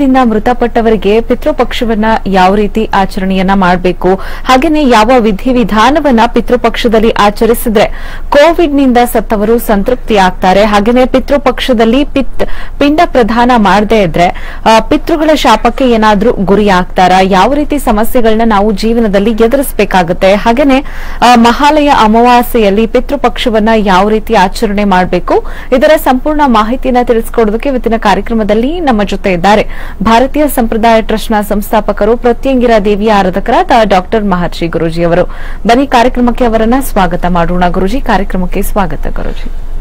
ದಿಂದ ಮೃತಪಟ್ಟವರಿಗೆ ಪಿತೃಪಕ್ಷವನ್ನ ಯಾವ ರೀತಿ ಆಚರಣೆಯನ್ನ ಮಾಡಬೇಕು? ಹಾಗೇನೆ ಯಾವ ವಿಧಿವಿಧಾನವನ್ನ ಪಿತೃಪಕ್ಷದಲ್ಲಿ ಆಚರಿಸಿದ್ರೆ ಕೋವಿಡ್ನಿಂದ ಸತ್ತವರು ಸಂತೃಪ್ತಿ ಆಗ್ತಾರೆ. ಪಿತೃಪಕ್ಷದಲ್ಲಿ ಪಿತ್, ಪಿಂಡ ಪ್ರಧಾನ ಮಾಡದೇ ಇದ್ರೆ ಪಿತೃಗಳ ಶಾಪಕ್ಕೆ ಏನಾದ್ರೂ ಗುರಿ ಆಗ್ತಾರಾ? ಯಾವ ರೀತಿ ಸಮಸ್ಯೆಗಳನ್ನ ನಾವು ಜೀವನದಲ್ಲಿ ಎದುರಿಸಬೇಕಾಗುತ್ತೆ? ಹಾಗೇನೆ ಮಹಾಲಯ ಅಮಾವಾಸ್ಯೆಯಲ್ಲಿ ಪಿತೃಪಕ್ಷವನ್ನ ಯಾವ ರೀತಿ ಆಚರಣೆ ಮಾಡಬೇಕು? ಇದರ ಸಂಪೂರ್ಣ ಮಾಹಿತಿಯನ್ನ ತಿಳಿಸಿಕೊಡೋದಕ್ಕೆ ಇವತ್ತಿನ ಕಾರ್ಯಕ್ರಮದಲ್ಲಿ ನಮ್ಮ ಜೊತೆ ಇದ್ದಾರೆ ಭಾರತೀಯ ಸಂಪ್ರದಾಯ ಟ್ರಸ್ಟ್ನ ಸಂಸ್ಥಾಪಕರು ಪ್ರತ್ಯಂಗಿರ ದೇವಿಯ ಆರಾಧಕರಾದ ಡಾಕ್ಟರ್ ಮಹರ್ಷಿ ಗುರುಜಿ ಅವರು. ಬನ್ನಿ ಕಾರ್ಯಕ್ರಮಕ್ಕೆ ಅವರನ್ನ ಸ್ವಾಗತ ಮಾಡೋಣ. ಗುರುಜಿ, ಕಾರ್ಯಕ್ರಮಕ್ಕೆ ಸ್ವಾಗತ ಗುರುಜಿ.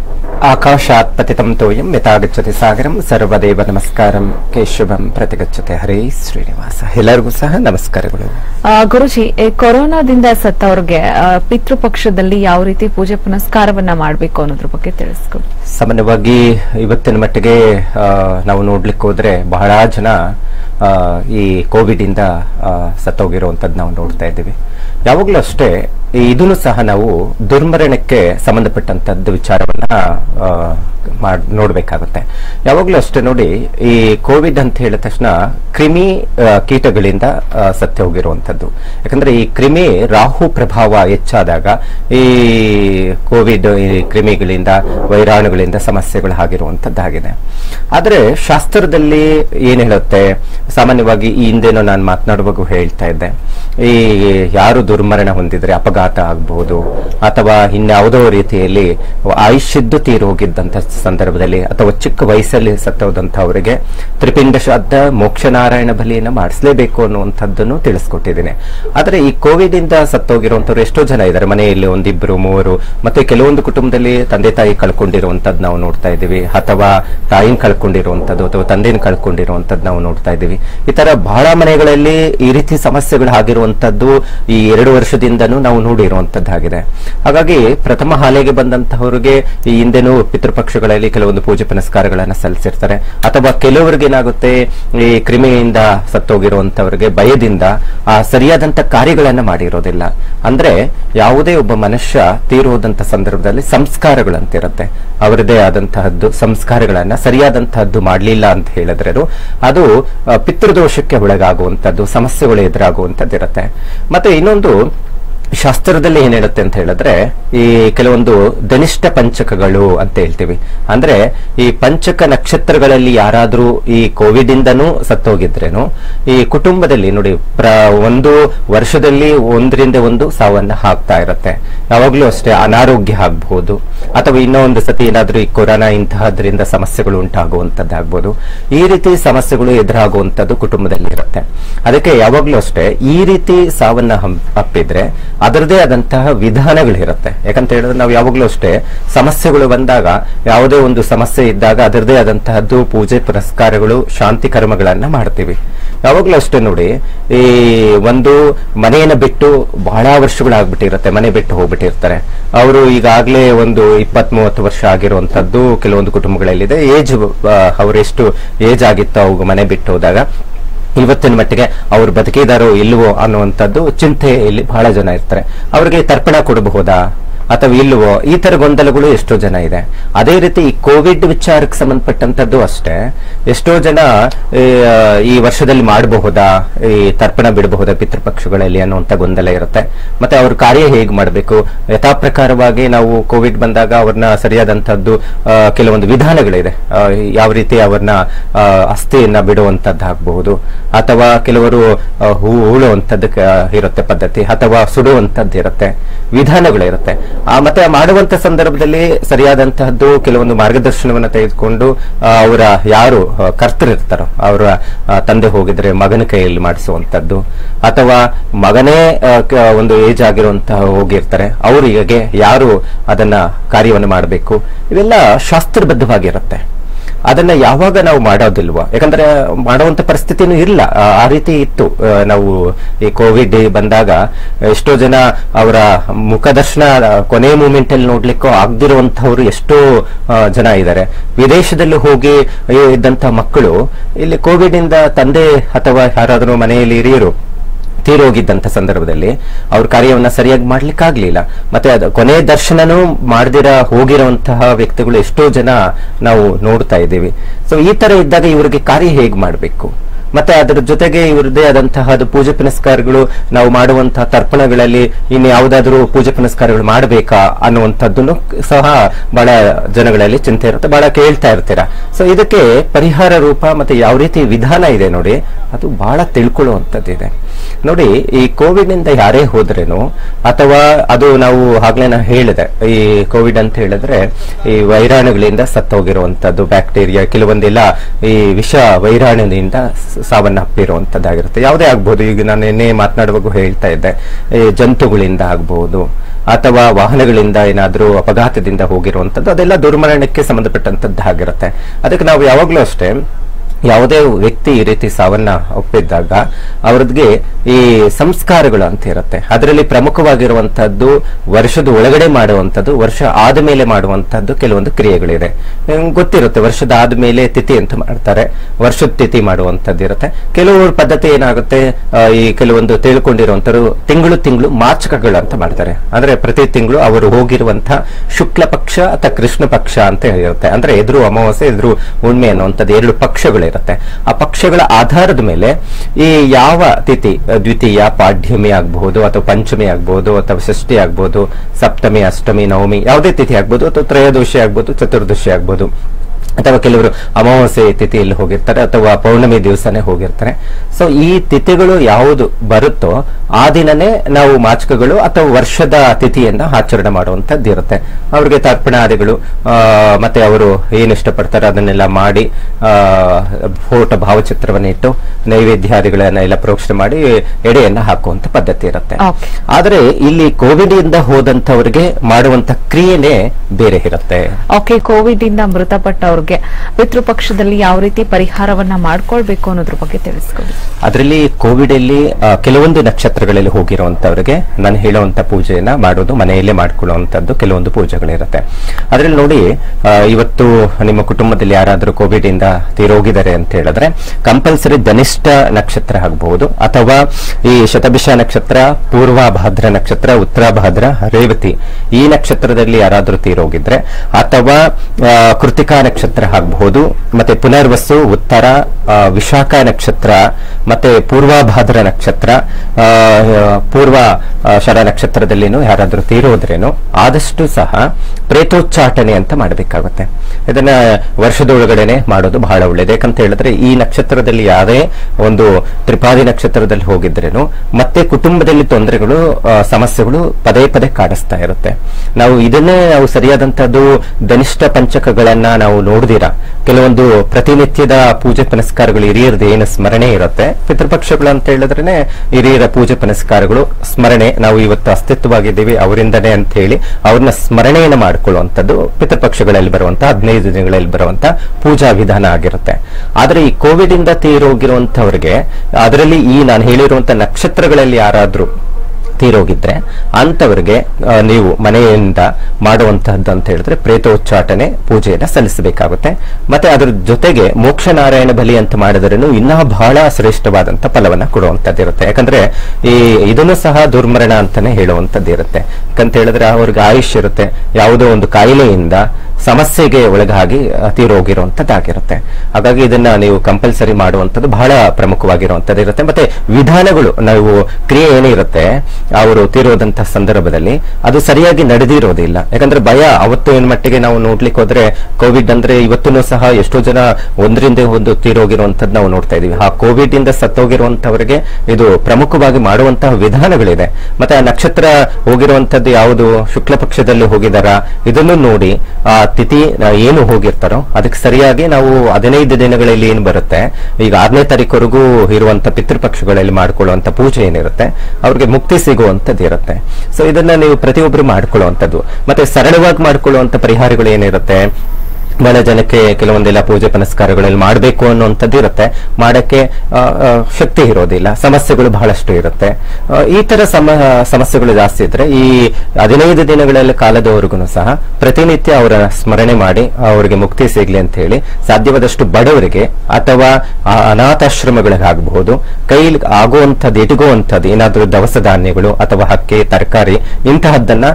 ಆಕಾಶಾತ್ ಪತಿತಂ ತೋಯಂ ಯಥಾಗಚ್ಚತಿ ಸಾಗರಂ ಸರ್ವದೇವ ನಮಸ್ಕಾರಂ ಕೇಶವಂ ಪ್ರತಿಗಚ್ಚತೆ ಹರೇ ಶ್ರೀನಿವಾಸ ಎಲ್ಲರಿಗೂ ಸಹ ನಮಸ್ಕಾರಗಳು ಗುರುಜಿ ಕೊರೋನಾದಿಂದ ಸತ್ತವ್ರಿಗೆ ಪಿತೃಪಕ್ಷದಲ್ಲಿ ಯಾವ ರೀತಿ ಪೂಜೆ ಪುನಸ್ಕಾರವನ್ನ ಮಾಡಬೇಕು ಅನ್ನೋದ್ರ ಬಗ್ಗೆ ತಿಳಿಸ್ಕೊಡಿ. ಸಾಮಾನ್ಯವಾಗಿ ಇವತ್ತಿನ ಮಟ್ಟಿಗೆ ನಾವು ನೋಡ್ಲಿಕ್ಕೆ ಹೋದ್ರೆ ಬಹಳ ಜನ ಈ ಕೋವಿಡ್ ಇಂದ ಸತ್ತೋಗಿರುವಂತದ್ ಸತ್ತೋಗಿರುವಂತದ್ದು ನಾವು ನೋಡ್ತಾ ಇದ್ದೀವಿ. ಯಾವಾಗಲೂ ಅಷ್ಟೇ ಇದನ್ನು ಸಹ ನಾವು ದುರ್ಮರಣಕ್ಕೆ ಸಂಬಂಧಪಟ್ಟಂತದ್ದು ವಿಚಾರವನ್ನ ಮಾಡ್, ನೋಡ್ಬೇಕಾಗುತ್ತೆ. ಯಾವಾಗಲೂ ಅಷ್ಟೇ ನೋಡಿ, ಈ ಕೋವಿಡ್ ಅಂತ ಹೇಳಿದ ತಕ್ಷಣ ಕ್ರಿಮಿ ಕೀಟಗಳಿಂದ ಸತ್ಯ ಹೋಗಿರುವಂತದ್ದು ಯಾಕಂದ್ರೆ ಈ ಕ್ರಿಮಿ ರಾಹು ಪ್ರಭಾವ ಹೆಚ್ಚಾದಾಗ ಈ ಕೋವಿಡ್, ಈ ಕ್ರಿಮಿಗಳಿಂದ, ವೈರಾಣುಗಳಿಂದ ಸಮಸ್ಯೆಗಳು ಆಗಿರುವಂತದ್ದಾಗಿದೆ ಆದ್ರೆ ಶಾಸ್ತ್ರದಲ್ಲಿ ಏನ್ ಹೇಳುತ್ತೆ? ಸಾಮಾನ್ಯವಾಗಿ ಈ ಹಿಂದೆನೋ ನಾನು ಮಾತನಾಡುವಾಗ ಹೇಳ್ತಾ ಇದ್ದೆ. ಈ ಯಾರು ದುರ್ಮರಣ ಹೊಂದಿದ್ರೆ ಅಪಘಾತ ಆಗಬಹುದು ಅಥವಾ ಇನ್ಯಾವುದೋ ರೀತಿಯಲ್ಲಿ ಆಯುಷ್ಯದ್ದು ಹೋಗಿದ್ದಂತ ಸಂದರ್ಭದಲ್ಲಿ ಅಥವಾ ಚಿಕ್ಕ ವಯಸ್ಸಲ್ಲಿ ಸತ್ತೋದಂತವರಿಗೆ ತ್ರಿಪಿಂಡ ಶ್ರಾದ್ದ ಮೋಕ್ಷ ನಾರಾಯಣ ಬಲಿಯನ್ನ ಮಾಡಿಸಲೇಬೇಕು ಅನ್ನುವಂಥದ್ದನ್ನು ತಿಳಿಸ್ಕೊಟ್ಟಿದ್ದೀನಿ. ಆದರೆ ಈ ಕೋವಿಡ್ ಇಂದ ಸತ್ತೋಗಿರುವಂಥವ್ರು ಎಷ್ಟೋ ಜನ ಇದ್ದಾರೆ. ಮನೆಯಲ್ಲಿ ಒಂದಿಬ್ಬರು ಮೂವರು ಮತ್ತೆ ಕೆಲವೊಂದು ಕುಟುಂಬದಲ್ಲಿ ತಂದೆ ತಾಯಿ ಕಳ್ಕೊಂಡಿರುವಂತದ್ದು ನಾವು ನೋಡ್ತಾ ಇದ್ದೀವಿ. ಅಥವಾ ತಾಯಿನ ಕಳ್ಕೊಂಡಿರುವಂತದ್ದು ಅಥವಾ ತಂದೆನ ಕಳ್ಕೊಂಡಿರುವಂತದ್ದು ನಾವು ನೋಡ್ತಾ ಇದ್ದೀವಿ. ಈ ತರ ಬಹಳ ಮನೆಗಳಲ್ಲಿ ಈ ರೀತಿ ಸಮಸ್ಯೆಗಳು ಆಗಿರುವಂತದ್ದು ಈ ಎರಡು ವರ್ಷದಿಂದನೂ ನಾವು ನೋಡಿರುವಂತದ್ದಾಗಿದೆ ಹಾಗಾಗಿ ಪ್ರಥಮ ಹಾಲೆಗೆ ಬಂದಂತಹವರಿಗೆ ಈ ಹಿಂದೆನೂ ಪಿತೃಪಕ್ಷಗಳಲ್ಲಿ ಕೆಲವೊಂದು ಪೂಜೆ ಪುನಸ್ಕಾರಗಳನ್ನ ಸಲ್ಲಿಸಿರ್ತಾರೆ. ಅಥವಾ ಕೆಲವರಿಗೆ ಏನಾಗುತ್ತೆ, ಈ ಕ್ರಿಮಿಯಿಂದ ಸತ್ತೋಗಿರುವಂತವರಿಗೆ ಭಯದಿಂದ ಆ ಸರಿಯಾದಂತ ಕಾರ್ಯಗಳನ್ನ ಮಾಡಿರೋದಿಲ್ಲ. ಅಂದ್ರೆ ಯಾವುದೇ ಒಬ್ಬ ಮನುಷ್ಯ ತೀರೋದಂತ ಸಂದರ್ಭದಲ್ಲಿ ಸಂಸ್ಕಾರಗಳಂತಿರುತ್ತೆ. ಅವರದೇ ಆದಂತಹದ್ದು ಸಂಸ್ಕಾರಗಳನ್ನ ಸರಿಯಾದಂತಹದ್ದು ಮಾಡಲಿಲ್ಲ ಅಂತ ಹೇಳಿದ್ರೆ ಅದು ಪಿತೃದೋಷಕ್ಕೆ ಒಳಗಾಗುವಂತದ್ದು ಸಮಸ್ಯೆಗಳು ಎದುರಾಗುವಂತದ್ದು ಇರುತ್ತೆ ಮತ್ತೆ ಇನ್ನೊಂದು ಶಾಸ್ತ್ರದಲ್ಲಿ ಏನ್ ಹೇಳುತ್ತೆ ಅಂತ ಹೇಳಿದ್ರೆ, ಈ ಕೆಲವೊಂದು ಧನಿಷ್ಠ ಪಂಚಕಗಳು ಅಂತ ಹೇಳ್ತೀವಿ. ಅಂದ್ರೆ, ಈ ಪಂಚಕ ನಕ್ಷತ್ರಗಳಲ್ಲಿ ಯಾರಾದ್ರೂ ಈ ಕೋವಿಡ್ ಇಂದನೂ ಸತ್ತೋಗಿದ್ರೇನು, ಈ ಕುಟುಂಬದಲ್ಲಿ ನೋಡಿ, ಪ್ರ, ಒಂದು ವರ್ಷದಲ್ಲಿ ಒಂದರಿಂದ ಒಂದು ಸಾವನ್ನ ಹಾಕ್ತಾ ಇರುತ್ತೆ. ಯಾವಾಗ್ಲೂ ಅಷ್ಟೇ ಅನಾರೋಗ್ಯ ಆಗ್ಬಹುದು ಅಥವಾ ಇನ್ನೂ ಒಂದು ಸತಿ ಏನಾದ್ರೂ ಈ ಕೊರೋನಾ ಇಂತಹದ್ರಿಂದ ಸಮಸ್ಯೆಗಳು ಉಂಟಾಗುವಂತದ್ದಾಗ್ಬೋದು. ಈ ರೀತಿ ಸಮಸ್ಯೆಗಳು ಎದುರಾಗುವಂತದ್ದು ಕುಟುಂಬದಲ್ಲಿ ಇರುತ್ತೆ. ಅದಕ್ಕೆ ಯಾವಾಗ್ಲೂ ಅಷ್ಟೇ, ಈ ರೀತಿ ಸಾವನ್ನ ಅಪ್ಪಿದ್ರೆ ಅದರದೇ ಆದಂತಹ ವಿಧಾನಗಳಿರುತ್ತೆ ಯಾಕಂತ ಹೇಳಿದ್ರೆ ನಾವು ಯಾವಾಗಲೂ ಅಷ್ಟೇ ಸಮಸ್ಯೆಗಳು ಬಂದಾಗ, ಯಾವುದೇ ಒಂದು ಸಮಸ್ಯೆ ಇದ್ದಾಗ ಅದರದೇ ಆದಂತಹದ್ದು ಪೂಜೆ ಪುರಸ್ಕಾರಗಳು, ಶಾಂತಿ ಕರ್ಮಗಳನ್ನ ಮಾಡ್ತೀವಿ. ಯಾವಾಗಲೂ ಅಷ್ಟೇ ನೋಡಿ, ಈ ಒಂದು ಮನೆಯನ್ನು ಬಿಟ್ಟು ಬಹಳ ವರ್ಷಗಳಾಗ್ಬಿಟ್ಟಿರುತ್ತೆ, ಮನೆ ಬಿಟ್ಟು ಹೋಗ್ಬಿಟ್ಟಿರ್ತಾರೆ. ಅವರು ಈಗಾಗಲೇ ಒಂದು ಇಪ್ಪತ್ ಮೂವತ್ತು ವರ್ಷ ಆಗಿರುವಂತದ್ದು ಕೆಲವೊಂದು ಕುಟುಂಬಗಳಲ್ಲಿದೆ. ಏಜ್ ಅವರೆಷ್ಟು ಏಜ್ ಆಗಿತ್ತು ಅವು ಮನೆ ಬಿಟ್ಟು ಹೋದಾಗ ಇವತ್ತಿನ ಮಟ್ಟಿಗೆ ಅವ್ರು ಬದುಕಿದಾರೋ ಇಲ್ವೋ ಅನ್ನುವಂಥದ್ದು ಚಿಂತೆಯಲ್ಲಿ ಬಹಳ ಜನ ಇರ್ತಾರೆ. ಅವರಿಗೆ ತರ್ಪಣ ಕೊಡಬಹುದಾ? ಅಥವಾ ಇಲ್ವೋ ಈ ತರ ಗೊಂದಲಗಳು ಎಷ್ಟೋ ಜನ ಇದೆ. ಅದೇ ರೀತಿ ಈ ಕೋವಿಡ್ ವಿಚಾರಕ್ಕೆ ಸಂಬಂಧಪಟ್ಟಂತದ್ದು ಅಷ್ಟೇ. ಎಷ್ಟೋ ಜನ ಈ, ವರ್ಷದಲ್ಲಿ ಮಾಡಬಹುದಾ ಈ ತರ್ಪಣ ಬಿಡಬಹುದಾ ಪಿತೃಪಕ್ಷಗಳಲ್ಲಿ ಅನ್ನುವಂತ ಗೊಂದಲ ಇರುತ್ತೆ. ಮತ್ತೆ ಅವ್ರ ಕಾರ್ಯ ಹೇಗೆ ಮಾಡಬೇಕು? ಯಥಾಪ್ರಕಾರವಾಗಿ ನಾವು ಕೋವಿಡ್ ಬಂದಾಗ ಅವ್ರನ್ನ ಸರಿಯಾದಂತದ್ದು ಆ, ಕೆಲವೊಂದು ವಿಧಾನಗಳಿದೆ. ಯಾವ ರೀತಿ ಅವ್ರನ್ನ ಅಸ್ಥಿಯನ್ನ ಬಿಡುವಂತದ್ದಾಗಬಹುದು ಅಥವಾ ಕೆಲವರು ಹೂ ಹೂಳುವಂತದ್ದಕ್ಕೆ ಇರುತ್ತೆ ಪದ್ಧತಿ ಅಥವಾ ಸುಡುವಂತದ್ದು ಇರುತ್ತೆ ವಿಧಾನಗಳಿರುತ್ತೆ. ಮತ್ತೆ ಮಾಡುವಂತ ಸಂದರ್ಭದಲ್ಲಿ ಸರಿಯಾದಂತಹದ್ದು ಕೆಲವೊಂದು ಮಾರ್ಗದರ್ಶನವನ್ನ ತೆಗೆದುಕೊಂಡು ಅವರ ಯಾರು ಕರ್ತರಿರ್ತಾರೋ, ಅವರ ತಂದೆ ಹೋಗಿದ್ರೆ ಮಗನ ಕೈಯಲ್ಲಿ ಮಾಡಿಸುವಂತದ್ದು, ಅಥವಾ ಮಗನೇ ಒಂದು ಏಜ್ ಆಗಿರುವಂತಹ ಹೋಗಿರ್ತಾರೆ, ಅವರಿಗೆ ಯಾರು ಅದನ್ನ ಕಾರ್ಯವನ್ನು ಮಾಡಬೇಕು, ಇವೆಲ್ಲ ಶಾಸ್ತ್ರಬದ್ಧವಾಗಿರುತ್ತೆ. ಅದನ್ನ ಯಾವಾಗ ನಾವು ಮಾಡೋದಿಲ್ವಾ? ಯಾಕಂದ್ರೆ ಮಾಡುವಂತ ಪರಿಸ್ಥಿತಿನೂ ಇಲ್ಲ. ಆ ರೀತಿ ಇತ್ತು. ನಾವು ಈ ಕೋವಿಡ್ ಬಂದಾಗ ಎಷ್ಟೋ ಜನ ಅವರ ಮುಖದರ್ಶನ ಕೊನೆ ಮೂಮೆಂಟ್ ಅಲ್ಲಿ ನೋಡ್ಲಿಕ್ಕೂ ಆಗ್ದಿರುವಂತವ್ರು ಎಷ್ಟೋ ಜನ ಇದ್ದಾರೆ. ವಿದೇಶದಲ್ಲಿ ಹೋಗಿ ಇದ್ದಂತ ಮಕ್ಕಳು, ಇಲ್ಲಿ ಕೋವಿಡ್ ಇಂದ ತಂದೆ ಅಥವಾ ಯಾರಾದರೂ ಮನೆಯಲ್ಲಿ ಹಿರಿಯರು ತೀರೋಗಿದ್ದಂತ ಸಂದರ್ಭದಲ್ಲಿ ಅವ್ರ ಕಾರ್ಯವನ್ನ ಸರಿಯಾಗಿ ಮಾಡ್ಲಿಕ್ಕೆ ಆಗ್ಲಿಲ್ಲ ಮತ್ತೆ ಅದು ಕೊನೆ ದರ್ಶನನೂ ಮಾಡದಿರ ಹೋಗಿರುವಂತಹ ವ್ಯಕ್ತಿಗಳು ಎಷ್ಟೋ ಜನ ನಾವು ನೋಡ್ತಾ ಇದ್ದೀವಿ. ಸೊ ಈ ತರ ಇದ್ದಾಗ ಇವರಿಗೆ ಕಾರ್ಯ ಹೇಗೆ ಮಾಡಬೇಕು? ಮತ್ತೆ ಅದರ ಜೊತೆಗೆ ಇವರದೇ ಆದಂತಹ ಅದು ಪೂಜೆ ಪುನಸ್ಕಾರಗಳು ನಾವು ಮಾಡುವಂತಹ ತರ್ಪಣಗಳಲ್ಲಿ ಇನ್ನು ಯಾವುದಾದ್ರೂ ಪೂಜೆ ಪುನಸ್ಕಾರಗಳು ಮಾಡಬೇಕಾ ಅನ್ನುವಂಥದ್ದನ್ನು ಸಹ ಬಹಳ ಜನಗಳಲ್ಲಿ ಚಿಂತೆ ಇರುತ್ತೆ, ಬಹಳ ಕೇಳ್ತಾ ಇರ್ತೀರಾ? ಸೊ ಇದಕ್ಕೆ ಪರಿಹಾರ ರೂಪ ಮತ್ತೆ ಯಾವ ರೀತಿ ವಿಧಾನ ಇದೆ ನೋಡಿ, ಅದು ಬಹಳ ತಿಳ್ಕೊಳ್ಳುವಂಥದ್ದಿದೆ. ನೋಡಿ, ಈ ಕೋವಿಡ್ನಿಂದ ಯಾರೇ ಹೋದ್ರೇನು, ಅಥವಾ ಅದು ನಾವು ಆಗ್ಲೇ ನಾ ಹೇಳಿದೆ, ಈ ಕೋವಿಡ್ ಅಂತ ಹೇಳಿದ್ರೆ, ಈ ವೈರಾಣುಗಳಿಂದ ಸತ್ತೋಗಿರುವಂತದ್ದು, ಬ್ಯಾಕ್ಟೀರಿಯಾ, ಕೆಲವೊಂದೆಲ್ಲ, ಈ ವಿಷ ವೈರಾಣುವಿನಿಂದ ಸ- ಸಾವನ್ನಪ್ಪಿರುವಂತದ್ದಾಗಿರುತ್ತೆ. ಯಾವುದೇ ಆಗ್ಬೋದು, ಈಗ ನಾನು ನಿನ್ನೆ ಮಾತನಾಡುವಾಗ ಹೇಳ್ತಾ ಇದ್ದೆ, ಈ ಜಂತುಗಳಿಂದ ಆಗ್ಬಹುದು ಅಥವಾ ವಾಹನಗಳಿಂದ ಏನಾದರೂ ಅಪಘಾತದಿಂದ ಹೋಗಿರುವಂತದ್ದು, ಅದೆಲ್ಲ ದುರ್ಮರಣಕ್ಕೆ ಸಂಬಂಧಪಟ್ಟಂತದ್ದಾಗಿರುತ್ತೆ. ಅದಕ್ಕೆ ನಾವು ಯಾವಾಗಲೂ ಅಷ್ಟೇ ಯಾವುದೇ ವ್ಯಕ್ತಿ ಈ ರೀತಿ ಸಾವನ್ನ ಒಪ್ಪಿದ್ದಾಗ ಅವ್ರದ್ಗೆ ಈ ಸಂಸ್ಕಾರಗಳು ಅಂತ ಇರುತ್ತೆ. ಅದರಲ್ಲಿ ಪ್ರಮುಖವಾಗಿರುವಂತಹದ್ದು ವರ್ಷದ ಒಳಗಡೆ ಮಾಡುವಂಥದ್ದು, ವರ್ಷ ಆದ ಮೇಲೆ ಮಾಡುವಂತಹದ್ದು ಕೆಲವೊಂದು ಕ್ರಿಯೆಗಳಿದೆ. ಗೊತ್ತಿರುತ್ತೆ, ವರ್ಷದ ಆದ್ಮೇಲೆ ತಿಥಿ ಅಂತ ಮಾಡ್ತಾರೆ. ವರ್ಷದ ತಿಥಿ ಮಾಡುವಂಥದ್ದು ಇರುತ್ತೆ. ಕೆಲವು ಪದ್ಧತಿ ಏನಾಗುತ್ತೆ ಈ ಕೆಲವೊಂದು ತಿಳ್ಕೊಂಡಿರುವಂತರು ತಿಂಗಳು ತಿಂಗಳು ಮಾಚಕಗಳು ಅಂತ ಮಾಡ್ತಾರೆ. ಅಂದ್ರೆ ಪ್ರತಿ ತಿಂಗಳು ಅವರು ಹೋಗಿರುವಂತಹ ಶುಕ್ಲ ಪಕ್ಷ ಅಥವಾ ಕೃಷ್ಣ ಪಕ್ಷ ಅಂತ ಇರುತ್ತೆ ಅಂದ್ರೆ ಎದುರು ಅಮಾವಾಸ್ಯೆ, ಎದುರು ಉಣ್ಮೆ ಅನ್ನುವಂಥದ್ದು ಎರಡು ಪಕ್ಷಗಳಿರುತ್ತೆ ಆ ಪಕ್ಷಗಳ ಆಧಾರದ ಮೇಲೆ ಈ ಯಾವ ತಿಥಿ ದ್ವಿತೀಯ, ಪಾಡ್ಯಮಿ ಆಗಬಹುದು ಅಥವಾ ಪಂಚಮಿ ಆಗಬಹುದು ಅಥವಾ ಷಷ್ಠಿ ಆಗ್ಬಹುದು, ಸಪ್ತಮಿ, ಅಷ್ಟಮಿ, ನವಮಿ, ಯಾವುದೇ ತಿಥಿ ಆಗ್ಬಹುದು ಅಥವಾ ತ್ರಯೋದಶಿ ಆಗ್ಬಹುದು, ಚತುರ್ದಶಿ ಆಗ್ಬಹುದು. ಅಥವಾ ಕೆಲವರು ಅಮಾವಾಸ್ಯೆ ತಿಥಿಯಲ್ಲಿ ಹೋಗಿರ್ತಾರೆ ಅಥವಾ ಪೌರ್ಣಮಿ ದಿವಸನೇ ಹೋಗಿರ್ತಾರೆ. ಸೊ ಈ ತಿಥಿಗಳು ಯಾವುದು ಬರುತ್ತೋ ಆ ದಿನನೇ ನಾವು ಮಾಚಕಗಳು ಅಥವಾ ವರ್ಷದ ತಿಥಿಯನ್ನ ಆಚರಣೆ ಮಾಡುವಂತದ್ದು ಇರುತ್ತೆ. ಅವ್ರಿಗೆ ತರ್ಪಣಾದಿಗಳು ಮತ್ತೆ ಅವರು ಏನು ಇಷ್ಟಪಡ್ತಾರೆ ಅದನ್ನೆಲ್ಲ ಮಾಡಿ ಫೋಟೋ ಭಾವಚಿತ್ರವನ್ನ ಇಟ್ಟು ನೈವೇದ್ಯಾದಿಗಳನ್ನ ಎಲ್ಲ ಪ್ರೋಕ್ಷಣೆ ಮಾಡಿ ಎಡೆಯನ್ನ ಹಾಕುವಂತ ಪದ್ಧತಿ ಇರುತ್ತೆ. ಆದ್ರೆ ಇಲ್ಲಿ ಕೋವಿಡ್ ಇಂದ ಹೋದಂತವ್ರಿಗೆ ಮಾಡುವಂತ ಕ್ರಿಯೆನೇ ಬೇರೆ ಇರುತ್ತೆ. ಓಕೆ ಕೋವಿಡ್ ಇಂದ ಮೃತಪಟ್ಟವ್ರಿಗೆ ಪಿತೃಪಕ್ಷದಲ್ಲಿ ಯಾವ ರೀತಿ ಪರಿಹಾರವನ್ನ ಮಾಡ್ಕೊಳ್ಬೇಕು ಅನ್ನೋದ್ರ ಬಗ್ಗೆ ತಿಳಿಸ್ಕೊಡಿ. ಅದರಲ್ಲಿ ಕೋವಿಡ್ ಅಲ್ಲಿ ಕೆಲವೊಂದು ಕೆಲವೊಂದು ನಕ್ಷತ್ರಗಳಲ್ಲಿ ಹೋಗಿರುವಂತವರಿಗೆ ನಾನು ಹೇಳುವಂತ ಪೂಜೆಯನ್ನ ಮಾಡೋದು ಮನೆಯಲ್ಲೇ ಮಾಡ್ಕೊಳ್ಳುವಂತದ್ದು ಕೆಲವೊಂದು ಪೂಜೆಗಳಿರುತ್ತೆ. ಅದರಲ್ಲಿ ನೋಡಿ ಇವತ್ತು ನಿಮ್ಮ ಕುಟುಂಬದಲ್ಲಿ ಯಾರಾದರೂ ಕೋವಿಡ್ ಇಂದ ತೀರೋಗಿದ್ದಾರೆ ಅಂತ ಹೇಳಿದ್ರೆ ಕಂಪಲ್ಸರಿ ಧನಿಷ್ಠ ನಕ್ಷತ್ರ ಆಗಬಹುದು, ಅಥವಾ ಈ ಶತಭಿಷ ನಕ್ಷತ್ರ, ಪೂರ್ವಭಾದ್ರ ನಕ್ಷತ್ರ, ಉತ್ತರಾಭಾದ್ರ, ರೇವತಿ, ಈ ನಕ್ಷತ್ರದಲ್ಲಿ ಯಾರಾದರೂ ತೀರೋಗಿದ್ರೆ, ಅಥವಾ ಕೃತಿಕಾ ನಕ್ಷತ್ರ ಆಗಬಹುದು, ಮತ್ತೆ ಪುನರ್ವಸು, ಉತ್ತರ ವಿಶಾಖ ನಕ್ಷತ್ರ, ಮತ್ತೆ ಪೂರ್ವಭಾದ್ರ ನಕ್ಷತ್ರ ಪೂರ್ವ ಶರ ನಕ್ಷತ್ರದಲ್ಲಿನೂ ಯಾರಾದರೂ ತೀರೋದ್ರೇನು, ಆದಷ್ಟು ಸಹ ಪ್ರೇತೋಚ್ಚಾಟನೆ ಅಂತ ಮಾಡಬೇಕಾಗುತ್ತೆ. ಇದನ್ನ ವರ್ಷದ ಒಳಗಡೆನೆ ಮಾಡೋದು ಬಹಳ ಒಳ್ಳೇದು. ಯಾಕಂತ ಹೇಳಿದ್ರೆ ಈ ನಕ್ಷತ್ರದಲ್ಲಿ ಯಾವುದೇ ಒಂದು ತ್ರಿಪಾದಿ ನಕ್ಷತ್ರದಲ್ಲಿ ಹೋಗಿದ್ರೇನು, ಮತ್ತೆ ಕುಟುಂಬದಲ್ಲಿ ತೊಂದರೆಗಳು ಸಮಸ್ಯೆಗಳು ಪದೇ ಪದೇ ಕಾಡಿಸ್ತಾ ಇರುತ್ತೆ. ನಾವು ಇದನ್ನೇ ನಾವು ಸರಿಯಾದಂತಹದ್ದು ಧನಿಷ್ಠ ಪಂಚಕಗಳನ್ನ ನಾವು ನೋಡಿದಿರ. ಕೆಲವೊಂದು ಪ್ರತಿನಿತ್ಯದ ಪೂಜೆ ಪುನಸ್ಕಾರಗಳು ಹಿರಿಯರದ್ದು ಏನು ಸ್ಮರಣೆ ಇರುತ್ತೆ. ಪಿತೃಪಕ್ಷಗಳು ಅಂತ ಹೇಳಿದ್ರೇನೆ ಹಿರಿಯರ ಪೂಜೆ ಪುನಸ್ಕಾರಗಳು ಸ್ಮರಣೆ, ನಾವು ಇವತ್ತು ಅಸ್ತಿತ್ವವಾಗಿದ್ದೀವಿ ಅವರಿಂದನೇ ಅಂತ ಹೇಳಿ ಅವ್ರನ್ನ ಸ್ಮರಣೆಯನ್ನು ಮಾಡಿಕೊಳ್ಳುವಂಥದ್ದು ಪಿತೃಪಕ್ಷಗಳಲ್ಲಿ ಬರುವಂತಹ, ಹದಿನೈದು ದಿನಗಳಲ್ಲಿ ಬರುವಂತಹ ಪೂಜಾ ವಿಧಾನ ಆಗಿರುತ್ತೆ. ಆದ್ರೆ ಈ ಕೋವಿಡ್ ಇಂದ ತೀರೋಗಿರುವಂತವ್ರಿಗೆ ಅದರಲ್ಲಿ ಈ ನಾನು ಹೇಳಿರುವಂತಹ ನಕ್ಷತ್ರಗಳಲ್ಲಿ ಯಾರಾದ್ರೂ ತೀರೋಗಿದ್ರೆ ಅಂಥವ್ರಿಗೆ ನೀವು ಮನೆಯಿಂದ ಮಾಡುವಂತಹದ್ದು ಅಂತ ಹೇಳಿದ್ರೆ ಪ್ರೇತೋಚ್ಚಾಟನೆ ಪೂಜೆಯನ್ನು ಸಲ್ಲಿಸಬೇಕಾಗುತ್ತೆ. ಮತ್ತೆ ಅದರ ಜೊತೆಗೆ ಮೋಕ್ಷ ನಾರಾಯಣ ಬಲಿ ಅಂತ ಮಾಡಿದ್ರೂ ಇನ್ನೂ ಬಹಳ ಶ್ರೇಷ್ಠವಾದಂತ ಫಲವನ್ನ ಕೊಡುವಂತದ್ದಿರುತ್ತೆ ಯಾಕಂದ್ರೆ ಈ, ಇದನ್ನು ಸಹ ದುರ್ಮರಣ ಅಂತಾನೆ ಹೇಳುವಂತದ್ದು ಇರುತ್ತೆ ಯಾಕಂತ ಹೇಳಿದ್ರೆ ಅವ್ರಿಗೆ ಆಯುಷ್ ಇರುತ್ತೆ. ಯಾವುದೋ ಒಂದು ಕಾಯಿಲೆಯಿಂದ ಸಮಸ್ಯೆಗೆ ಒಳಗಾಗಿ ತೀರೋಗಿರುವಂತದ್ದಾಗಿರುತ್ತೆ ಹಾಗಾಗಿ ಇದನ್ನ ನೀವು ಕಂಪಲ್ಸರಿ ಮಾಡುವಂಥದ್ದು ಬಹಳ ಪ್ರಮುಖವಾಗಿರುವಂತದ್ದು ಇರುತ್ತೆ. ಮತ್ತೆ ವಿಧಾನಗಳು, ನಾವು ಕ್ರಿಯೆ ಏನಿರುತ್ತೆ ಅವರು ತೀರೋದಂತಹ ಸಂದರ್ಭದಲ್ಲಿ ಅದು ಸರಿಯಾಗಿ ನಡೆದಿರೋದಿಲ್ಲ. ಯಾಕಂದ್ರೆ ಭಯ ಅವತ್ತು ಏನ್ ಮಟ್ಟಿಗೆ ನಾವು ನೋಡ್ಲಿಕ್ಕೆ ಹೋದ್ರೆ ಕೋವಿಡ್ ಅಂದ್ರೆ ಇವತ್ತೂ ಸಹ ಎಷ್ಟೋ ಜನ ಒಂದರಿಂದ ಒಂದು ತೀರೋಗಿರುವಂತದ್ದು ನಾವು ನೋಡ್ತಾ ಇದೀವಿ ಆ ಕೋವಿಡ್ ಇಂದ ಸತ್ತೋಗಿರುವಂತವರಿಗೆ ಇದು ಪ್ರಮುಖವಾಗಿ ಮಾಡುವಂತಹ ವಿಧಾನಗಳಿದೆ. ಮತ್ತೆ ಆ ನಕ್ಷತ್ರ ಹೋಗಿರುವಂತದ್ದು ಯಾವುದು? ಶುಕ್ಲ ಪಕ್ಷದಲ್ಲಿ ಹೋಗಿದಾರ ಇದನ್ನು ನೋಡಿ ಆ ತಿಥಿ ಏನು ಹೋಗಿರ್ತಾರೋ ಅದಕ್ಕೆ ಸರಿಯಾಗಿ ನಾವು ಹದಿನೈದು ದಿನಗಳಲ್ಲಿ ಏನು ಬರುತ್ತೆ? ಈಗ ಆರನೇ ತಾರೀಕುವರೆಗೂ ಇರುವಂತ ಪಿತೃಪಕ್ಷಗಳಲ್ಲಿ ಮಾಡ್ಕೊಳ್ಳುವಂತ ಪೂಜೆ ಏನಿರುತ್ತೆ? ಅವ್ರಿಗೆ ಮುಕ್ತಿ ಸಿಗುವಂತದ್ದು ಇರುತ್ತೆ. ಸೊ ಇದನ್ನ ನೀವು ಪ್ರತಿಯೊಬ್ಬರು ಮಾಡ್ಕೊಳ್ಳುವಂಥದ್ದು. ಮತ್ತೆ ಸರಳವಾಗಿ ಮಾಡ್ಕೊಳ್ಳುವಂತ ಪರಿಹಾರಗಳು ಏನಿರುತ್ತೆ? ಬಹಳ ಜನಕ್ಕೆ ಕೆಲವೊಂದೆಲ್ಲ ಪೂಜೆ ಪುನಸ್ಕಾರಗಳಲ್ಲಿ ಮಾಡಬೇಕು ಅನ್ನುವಂಥದ್ದು ಇರುತ್ತೆ. ಮಾಡಕ್ಕೆ ಶಕ್ತಿ ಇರೋದಿಲ್ಲ. ಸಮಸ್ಯೆಗಳು ಬಹಳಷ್ಟು ಇರುತ್ತೆ. ಈ ತರ ಸಮ, ಸಮಸ್ಯೆಗಳು ಜಾಸ್ತಿ ಇದ್ರೆ ಈ ಹದಿನೈದು ದಿನಗಳಲ್ಲಿ ಕಾಲದವರೆಗೂ ಸಹ ಪ್ರತಿನಿತ್ಯ ಅವರ ಸ್ಮರಣೆ ಮಾಡಿ, ಅವರಿಗೆ ಮುಕ್ತಿ ಸಿಗ್ಲಿ ಅಂತ ಹೇಳಿ ಸಾಧ್ಯವಾದಷ್ಟು ಬಡವರಿಗೆ ಅಥವಾ ಅನಾಥಾಶ್ರಮಗಳಿಗಾಗಬಹುದು ಕೈಲಿ ಆಗುವಂಥದ್ದು, ಎಟುಗುವಂಥದ್ದು, ಏನಾದರೂ ದವಸ ಧಾನ್ಯಗಳು ಅಥವಾ ಹಕ್ಕಿ, ತರಕಾರಿ ಇಂತಹದ್ದನ್ನ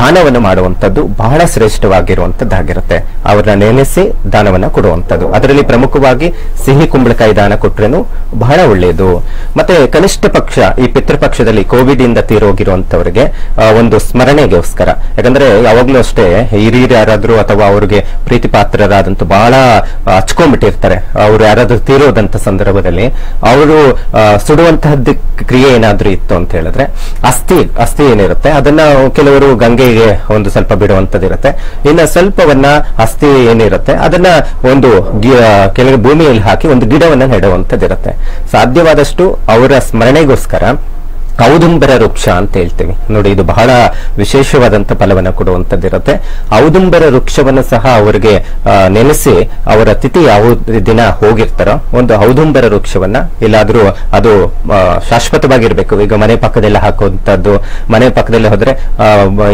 ದಾನವನ್ನು ಮಾಡುವಂಥದ್ದು ಬಹಳ ಶ್ರೇಷ್ಠವಾಗಿರುವಂತದ್ದಾಗಿರುತ್ತೆ ಅವರನ್ನ ನೆನೆಸಿ ದಾನವನ್ನ ಕೊಡುವಂಥದ್ದು. ಅದರಲ್ಲಿ ಪ್ರಮುಖವಾಗಿ ಸಿಹಿ ಕುಂಬಳಕಾಯಿ ದಾನ ಕೊಟ್ರೇನು ಬಹಳ ಒಳ್ಳೆಯದು ಮತ್ತೆ ಕನಿಷ್ಠ ಪಕ್ಷ, ಈ ಪಿತೃಪಕ್ಷದಲ್ಲಿ ಕೋವಿಡ್ ಇಂದ ತೀರೋಗಿರುವಂತವರಿಗೆ ಒಂದು ಸ್ಮರಣೆಗೋಸ್ಕರ. ಯಾಕಂದ್ರೆ ಯಾವಾಗ್ಲೂ ಅಷ್ಟೇ ಹಿರಿಯರು ಯಾರಾದ್ರೂ ಅಥವಾ ಅವರಿಗೆ ಪ್ರೀತಿ ಪಾತ್ರರಾದಂತ ಬಹಳ ಹಚ್ಕೊಂಡ್ಬಿಟ್ಟಿರ್ತಾರೆ. ಅವರು ಯಾರಾದ್ರೂ ತೀರೋದಂತ ಸಂದರ್ಭದಲ್ಲಿ ಅವರು ಸುಡುವಂತಹದ್ದು ಕ್ರಿಯೆ ಏನಾದ್ರೂ ಇತ್ತು ಅಂತ ಹೇಳಿದ್ರೆ, ಅಸ್ಥಿ ಅಸ್ಥಿ ಏನಿರುತ್ತೆ, ಅದನ್ನ ಕೆಲವರು ಗಂಗೆಗೆ ಒಂದು ಸ್ವಲ್ಪ ಬಿಡುವಂತದ್ದಿರುತ್ತೆ ಇನ್ನು ಸ್ವಲ್ಪವನ್ನ ಅಸ್ಥಿ ಏನಿರುತ್ತೆ ಅದನ್ನ ಒಂದು ಕೆಲವು ಭೂಮಿಯಲ್ಲಿ ಹಾಕಿ ಒಂದು ಗಿಡವನ್ನ ನೆಡುವಂತದ್ದಿರುತ್ತೆ ಸಾಧ್ಯವಾದಷ್ಟು ಅವರ ಸ್ಮರಣೆಗೋಸ್ಕರ ಔದುಂಬರ ವೃಕ್ಷ ಅಂತ ಹೇಳ್ತೀವಿ. ನೋಡಿ, ಇದು ಬಹಳ ವಿಶೇಷವಾದಂತ ಫಲವನ್ನು ಕೊಡುವಂತದ್ದಿರುತ್ತೆ. ಔದುಂಬರ ವೃಕ್ಷವನ್ನು ಸಹ ಅವರಿಗೆ ನೆನೆಸಿ ಅವರ ತಿಥಿ ಯಾವ ದಿನ ಹೋಗಿರ್ತಾರೋ, ಒಂದು ಔದುಂಬರ ವೃಕ್ಷವನ್ನ ಇಲ್ಲಾದ್ರೂ ಅದು ಶಾಶ್ವತವಾಗಿರ್ಬೇಕು. ಈಗ ಮನೆ ಪಕ್ಕದೆಲ್ಲ ಹಾಕುವಂತದ್ದು, ಮನೆ ಪಕ್ಕದಲ್ಲಿ ಹೋದ್ರೆ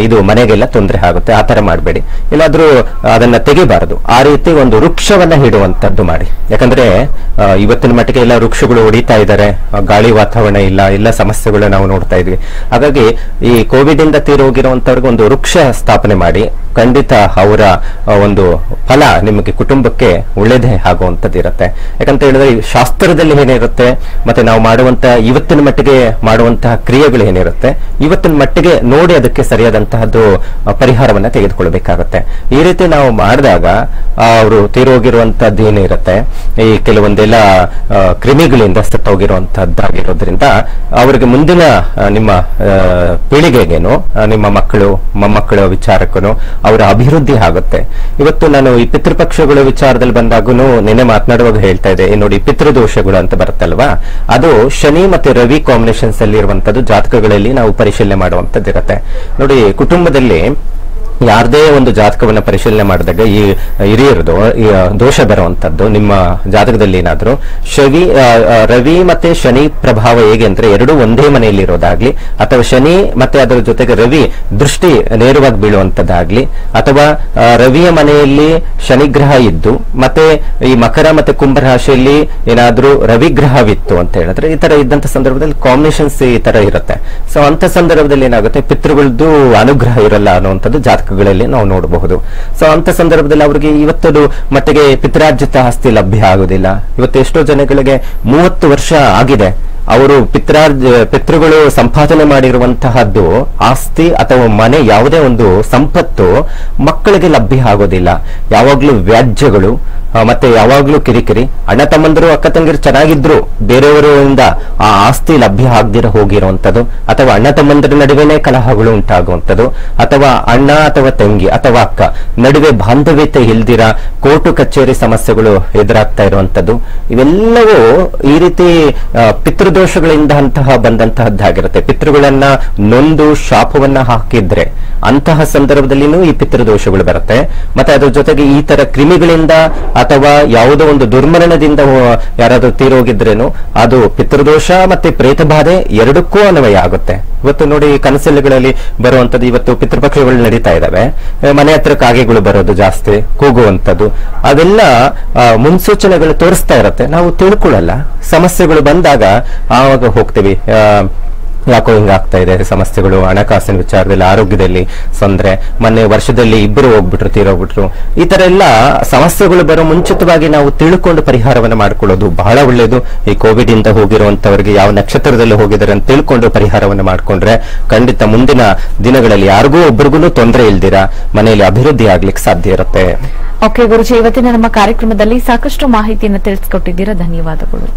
ಇದು ಮನೆಗೆಲ್ಲ ತೊಂದರೆ ಆಗುತ್ತೆ. ಆ ತರ ಮಾಡಬೇಡಿ. ಇಲ್ಲಾದ್ರೂ ಅದನ್ನ ತೆಗಿಬಾರದು. ಆ ರೀತಿ ಒಂದು ವೃಕ್ಷವನ್ನ ಹಿಡುವಂತದ್ದು ಮಾಡಿ. ಯಾಕಂದ್ರೆ ಇವತ್ತಿನ ಮಟ್ಟಿಗೆ ಎಲ್ಲ ವೃಕ್ಷಗಳು ಹೊಡಿತಾ ಇದ್ದಾರೆ. ಗಾಳಿ ವಾತಾವರಣ ಇಲ್ಲ, ಎಲ್ಲ ಸಮಸ್ಯೆಗಳು ನಾವು ನೋಡ್ತಾ ಇದ್ವಿ. ಹಾಗಾಗಿ ಈ ಕೋವಿಡ್ ಇಂದ ತೀರೋಗಿರುವಂತವ್ರಿಗೆ ಒಂದು ವೃಕ್ಷ ಸ್ಥಾಪನೆ ಮಾಡಿ, ಖಂಡಿತ ಅವರ ಒಂದು ಫಲ ನಿಮಗೆ ಕುಟುಂಬಕ್ಕೆ ಒಳ್ಳೇದೇ ಆಗುವಂತದ್ದು ಇರುತ್ತೆ. ಯಾಕಂತ ಹೇಳಿದ್ರೆ ಶಾಸ್ತ್ರದಲ್ಲಿ ಏನಿರುತ್ತೆ, ಮತ್ತೆ ನಾವು ಮಾಡುವಂತ ಇವತ್ತಿನ ಮಟ್ಟಿಗೆ ಮಾಡುವಂತಹ ಕ್ರಿಯೆಗಳು ಏನಿರುತ್ತೆ, ಇವತ್ತಿನ ಮಟ್ಟಿಗೆ ನೋಡಿ ಅದಕ್ಕೆ ಸರಿಯಾದಂತಹದ್ದು ಪರಿಹಾರವನ್ನ ತೆಗೆದುಕೊಳ್ಬೇಕಾಗತ್ತೆ. ಈ ರೀತಿ ನಾವು ಮಾಡಿದಾಗ ಅವರು ತೀರೋಗಿರುವಂತದ್ದು ಏನಿರುತ್ತೆ, ಈ ಕೆಲವೊಂದೆಲ್ಲ ಕ್ರಿಮಿಗಳಿಂದ ಸತ್ತೋಗಿರುವಂತಹದ್ದಾಗಿರೋದ್ರಿಂದ ಅವರಿಗೆ ಮುಂದಿನ ಆ, ನಿಮ್ಮ ಪೀಳಿಗೆಗೇನು ನಿಮ್ಮ ಮಕ್ಕಳು ಮೊಮ್ಮಕ್ಕಳ ವಿಚಾರಕ್ಕೂ ಅವರ ಅಭಿವೃದ್ಧಿ ಆಗುತ್ತೆ. ಇವತ್ತು ನಾನು ಈ ಪಿತೃಪಕ್ಷಗಳ ವಿಚಾರದಲ್ಲಿ ಬಂದಾಗೂ ನಿನ್ನೆ ಮಾತನಾಡುವಾಗ ಹೇಳ್ತಾ ಇದೆ ನೋಡಿ ಪಿತೃದೋಷಗಳು ಅಂತ ಬರುತ್ತಲ್ವಾ? ಅದು ಶನಿ ಮತ್ತೆ ರವಿ ಕಾಂಬಿನೇಷನ್ಸ್ ಅಲ್ಲಿ ಇರುವಂತದ್ದು ಜಾತಕಗಳಲ್ಲಿ ನಾವು ಪರಿಶೀಲನೆ ಮಾಡುವಂತದ್ದು ಇರುತ್ತೆ ನೋಡಿ ಕುಟುಂಬದಲ್ಲಿ ಯಾರದೇ ಒಂದು ಜಾತಕವನ್ನ ಪರಿಶೀಲನೆ ಮಾಡಿದಾಗ ಈ ಹಿರಿಯರದು ದೋಷ ಬರುವಂತದ್ದು, ನಿಮ್ಮ ಜಾತಕದಲ್ಲಿ ಏನಾದ್ರು ಶವಿ ರವಿ ಮತ್ತೆ ಶನಿ ಪ್ರಭಾವ ಹೇಗೆ ಅಂದ್ರೆ ಎರಡು ಒಂದೇ ಮನೆಯಲ್ಲಿ ಇರೋದಾಗ್ಲಿ, ಅಥವಾ ಶನಿ ಮತ್ತೆ ಅದರ ಜೊತೆಗೆ ರವಿ ದೃಷ್ಟಿ ನೇರವಾಗಿ ಬೀಳುವಂತದ್ದಾಗ್ಲಿ, ಅಥವಾ ರವಿಯ ಮನೆಯಲ್ಲಿ ಶನಿಗ್ರಹ ಇದ್ದು, ಮತ್ತೆ ಈ ಮಕರ ಮತ್ತೆ ಕುಂಭ ರಾಶಿಯಲ್ಲಿ ಏನಾದ್ರೂ ರವಿಗ್ರಹವಿತ್ತು ಅಂತ ಹೇಳಿದ್ರೆ ಈ ತರ ಇದ್ದಂತ ಸಂದರ್ಭದಲ್ಲಿ ಕಾಂಬಿನೇಷನ್ಸ್ ಈ ತರ ಇರುತ್ತೆ. ಸೊ ಅಂತ ಸಂದರ್ಭದಲ್ಲಿ ಏನಾಗುತ್ತೆ ಪಿತೃಗಳದ್ದು ಅನುಗ್ರಹ ಇರಲ್ಲ ಅನ್ನುವಂಥದ್ದು ಜಾತಕಗಳಲ್ಲಿ ನಾವು ನೋಡಬಹುದು. ಸೊ ಅಂತ ಸಂದರ್ಭದಲ್ಲಿ ಅವರಿಗೆ ಇವತ್ತದು ಮಟ್ಟಿಗೆ ಪಿತ್ರಾರ್ಜಿತ ಆಸ್ತಿ ಲಭ್ಯ ಆಗುದಿಲ್ಲ ಇವತ್ತು ಎಷ್ಟೋ ಜನಗಳಿಗೆ ಮೂವತ್ತು ವರ್ಷ ಆಗಿದೆ. ಅವರು ಪಿತ್ರಾರ್ಜ ಪಿತೃಗಳು ಸಂಪಾದನೆ ಮಾಡಿರುವಂತಹದ್ದು ಆಸ್ತಿ ಅಥವಾ ಮನೆ ಯಾವುದೇ ಒಂದು ಸಂಪತ್ತು ಮಕ್ಕಳಿಗೆ ಲಭ್ಯ ಆಗೋದಿಲ್ಲ. ಯಾವಾಗ್ಲೂ ವ್ಯಾಜ್ಯಗಳು ಮತ್ತೆ ಯಾವಾಗ್ಲೂ ಕಿರಿಕಿರಿ. ಅಣ್ಣ ತಮ್ಮಂದಿರು ಅಕ್ಕ ತಂಗಿರು ಚೆನ್ನಾಗಿದ್ರು ಬೇರೆಯವರಿಂದ ಆ ಆಸ್ತಿ ಲಭ್ಯ ಆಗದಿರ ಹೋಗಿರುವಂತದ್ದು ಅಥವಾ ಅಣ್ಣ ತಮ್ಮಂದಿರ ನಡುವೆನೆ ಕಲಹಗಳು ಉಂಟಾಗುವಂಥದ್ದು ಅಥವಾ ಅಣ್ಣ ಅಥವಾ ತಂಗಿ ಅಥವಾ ಅಕ್ಕ ನಡುವೆ ಬಾಂಧವ್ಯತೆ ಇಲ್ದಿರ ಕೋರ್ಟು ಕಚೇರಿ ಸಮಸ್ಯೆಗಳು ಎದುರಾಗ್ತಾ ಇರುವಂತದ್ದು. ಇವೆಲ್ಲವೂ ಈ ರೀತಿ ಆ, ಪಿತೃದೋಷಗಳಿಂದ ಅಂತಹ ಬಂದಂತಹದ್ದಾಗಿರುತ್ತೆ. ಪಿತೃಗಳನ್ನ ನೊಂದು ಶಾಪವನ್ನ ಹಾಕಿದ್ರೆ ಅಂತಹ ಸಂದರ್ಭದಲ್ಲಿನೂ ಈ ಪಿತೃದೋಷಗಳು ಬರುತ್ತೆ. ಮತ್ತೆ ಅದ್ರ ಜೊತೆಗೆ ಈ ತರ ಕ್ರಿಮಿಗಳಿಂದ ಅಥವಾ ಯಾವುದೋ ಒಂದು ದುರ್ಮರಣದಿಂದ ಯಾರಾದರೂ ತೀರೋಗಿದ್ರೇನು ಅದು ಪಿತೃದೋಷ ಮತ್ತೆ ಪ್ರೇತಬಾಧೆ ಎರಡಕ್ಕೂ ಅನ್ವಯ ಆಗುತ್ತೆ. ಇವತ್ತು ನೋಡಿ ಕನಸಲ್ಲಿಗಳಲ್ಲಿ ಬರುವಂತದ್ದು ಇವತ್ತು ಪಿತೃಪಕ್ಷಗಳು ನಡೀತಾ ಇದಾವೆ ಮನೆ ಹತ್ರ ಕಾಗೆಗಳು ಬರೋದು ಜಾಸ್ತಿ, ಕೂಗುವಂಥದ್ದು. ಅದೆಲ್ಲ ಮುನ್ಸೂಚನೆಗಳು ತೋರಿಸ್ತಾ ಇರುತ್ತೆ. ನಾವು ತಿಳ್ಕೊಳ್ಳಲ್ಲ. ಸಮಸ್ಯೆಗಳು ಬಂದಾಗ ಆವಾಗ ಹೋಗ್ತೀವಿ. ಯಾಕೋ ಹಿಂಗಾಗ್ತಾ ಇದೆ ಸಮಸ್ಯೆಗಳು ಹಣಕಾಸಿನ ವಿಚಾರದಲ್ಲಿ ಆರೋಗ್ಯದಲ್ಲಿ ತೊಂದ್ರೆ ಮೊನ್ನೆ ವರ್ಷದಲ್ಲಿ ಇಬ್ಬರು ಹೋಗ್ಬಿಟ್ರು ತೀರೋಗ್ಬಿಟ್ರು. ಈ ತರ ಎಲ್ಲ ಸಮಸ್ಯೆಗಳು ಬರೋ ಮುಂಚಿತವಾಗಿ ನಾವು ತಿಳ್ಕೊಂಡು ಪರಿಹಾರವನ್ನ ಮಾಡ್ಕೊಳ್ಳೋದು ಬಹಳ ಒಳ್ಳೇದು. ಈ ಕೋವಿಡ್ ಇಂದ ಹೋಗಿರುವಂತವರಿಗೆ ಯಾವ ನಕ್ಷತ್ರದಲ್ಲಿ ಹೋಗಿದ್ದಾರೆ ಅಂತ ತಿಳ್ಕೊಂಡು ಪರಿಹಾರವನ್ನ ಮಾಡ್ಕೊಂಡ್ರೆ ಖಂಡಿತ ಮುಂದಿನ ದಿನಗಳಲ್ಲಿ ಯಾರಿಗೂ ಒಬ್ರಿಗೂ ತೊಂದರೆ ಇಲ್ದಿರ. ಮನೆಯಲ್ಲಿ ಅಭಿವೃದ್ಧಿ ಆಗ್ಲಿಕ್ಕೆ ಸಾಧ್ಯ ಇರುತ್ತೆ. ಓಕೆ ಗುರುಜಿ ಇವತ್ತಿನ ನಮ್ಮ ಕಾರ್ಯಕ್ರಮದಲ್ಲಿ ಸಾಕಷ್ಟು ಮಾಹಿತಿಯನ್ನು ತಿಳಿಸ್ಕೊಟ್ಟಿದ್ದೀರಾ. ಧನ್ಯವಾದಗಳು.